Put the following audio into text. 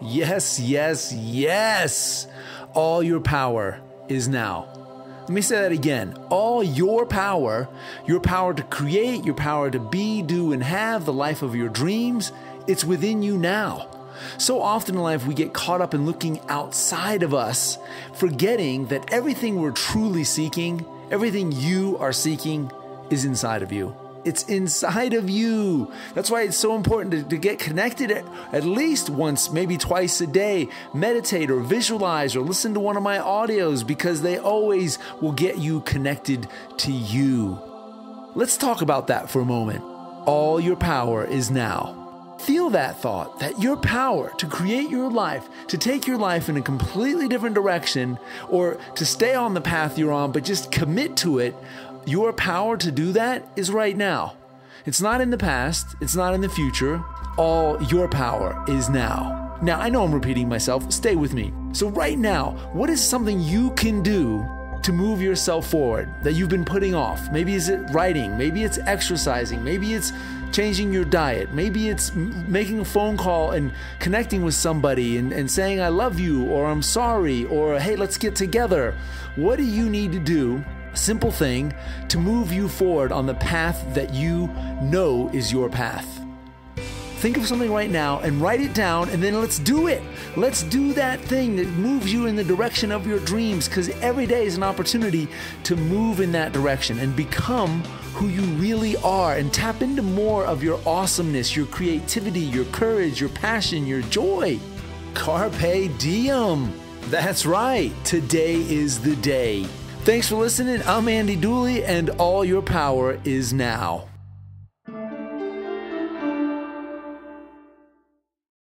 Yes, yes, yes. All your power is now. Let me say that again. All your power, your power to create, your power to be, do, and have the life of your dreams, it's within you now. So often in life, we get caught up in looking outside of us, forgetting that everything we're truly seeking, everything you are seeking, is inside of you. It's inside of you. That's why it's so important to, to get connected at, at, least once, maybe twice a day. Meditate or visualize or listen to one of my audios because they always will get you connected to you. Let's talk about that for a moment. All your power is now. Feel that thought that your power to create your life, to take your life in a completely different direction, or to stay on the path you're on, but just commit to it your power to do that is right now. It's not in the past, it's not in the future. All your power is now. Now, I know I'm repeating myself, stay with me. So, right now, what is something you can do to move yourself forward that you've been putting off? Maybe is it writing, maybe it's exercising, maybe it's changing your diet, maybe it's making a phone call and connecting with somebody and, and saying, I love you, or I'm sorry, or hey, let's get together. What do you need to do simple thing to move you forward on the path that you know is your path. Think of something right now and write it down, and then let's do it. Let's do that thing that moves you in the direction of your dreams because every day is an opportunity to move in that direction and become who you really are and tap into more of your awesomeness, your creativity, your courage, your passion, your joy. Carpe diem. That's right. Today is the day. Thanks for listening. I'm Andy Dooley, and all your power is now.